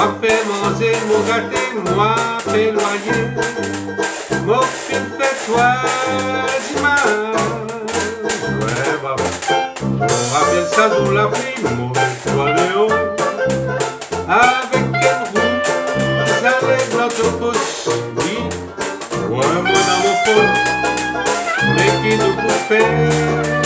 Moi fais manger, mon gâté, moi fais loyer. Mon fils fait toi, dimanche. Ouais, bah. On rappelle ça dans la pluie, mauvais toi Léo. Avec une roue, ça les l'autobus, oui. Ouais, mon amour, mais qui nous peut